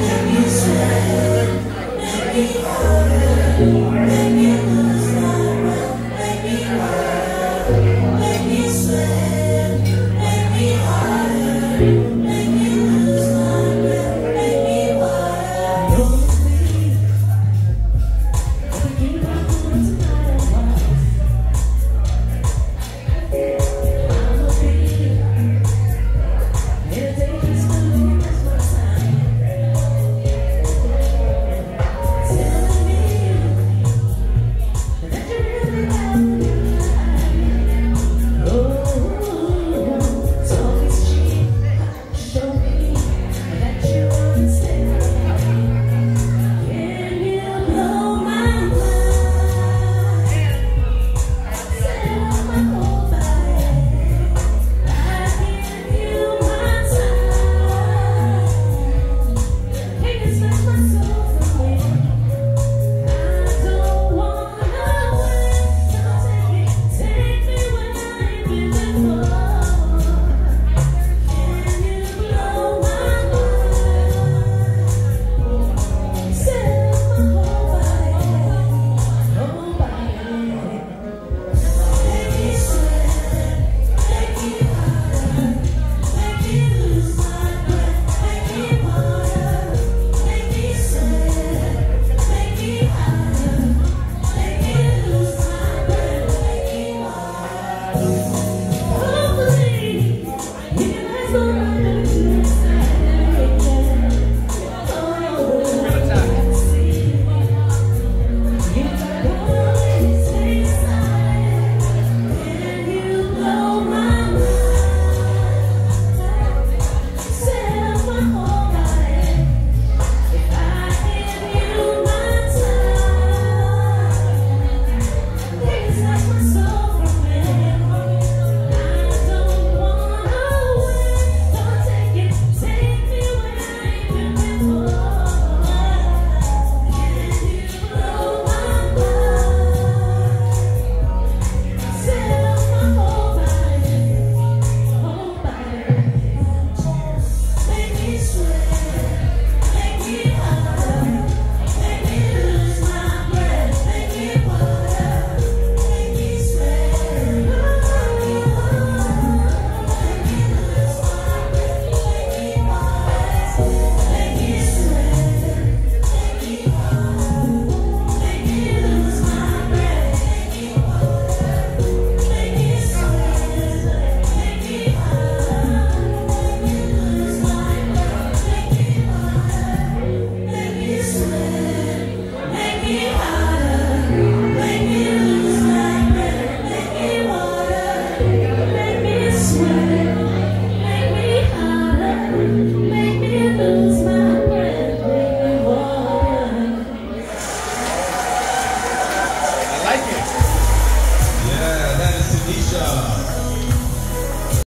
Deus.